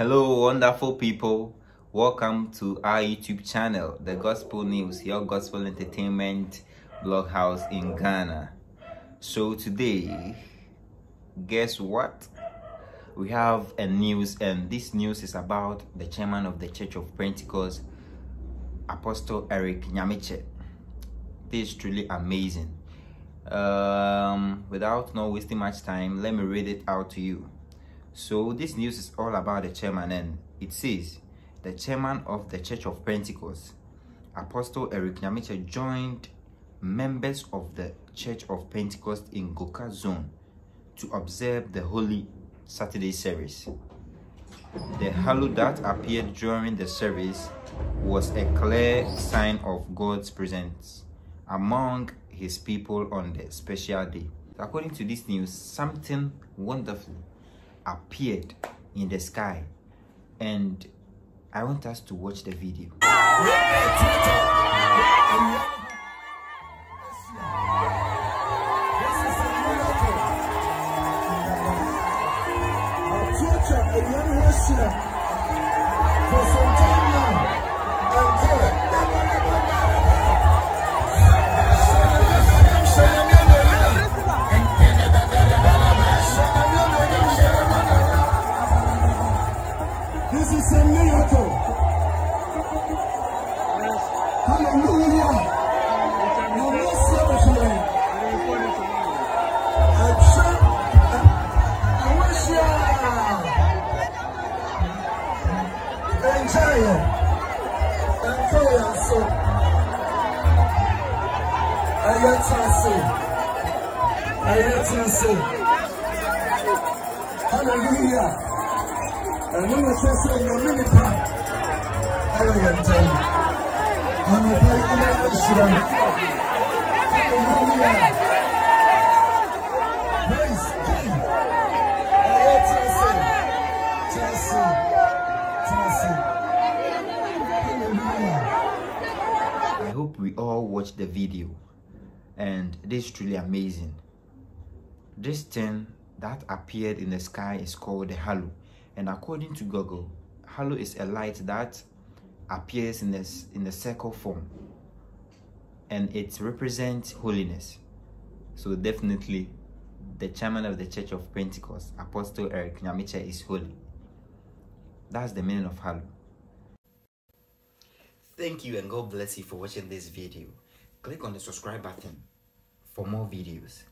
Hello, wonderful people. Welcome to our YouTube channel, The Gospel News, your gospel entertainment blog house in Ghana. So, today, guess what? We have a news, and this news is about the chairman of the Church of Pentecost, Apostle Eric Nyamekye. This is truly amazing. Um, without not wasting much time, let me read it out to you. So this news is all about the chairman and it says the chairman of the Church of Pentecost, Apostle Eric Nyamekye joined members of the Church of Pentecost in Goka Zone to observe the Holy Saturday service. The halo that appeared during the service was a clear sign of God's presence among his people on the special day. According to this news, something wonderful appeared in the sky and I want us to watch the video. èèyàn And ń kó èèyàn so ẹyẹ tí a so ẹyẹ tí a so hallelujah. Ẹnu mi ṣe ṣe ìwọ ní nípa. Ẹyẹ yẹn tẹ ọmọ ìgbà yìí ọmọ ìṣúra. We all watched the video and this is truly amazing. This thing that appeared in the sky is called the halo and according to Google, halo is a light that appears in this in the circle form and it represents holiness. So definitely the chairman of the Church of Pentecost, Apostle Eric Nyamekye is holy. That's the meaning of halo. Thank you and God bless you for watching this video. Click on the subscribe button for more videos.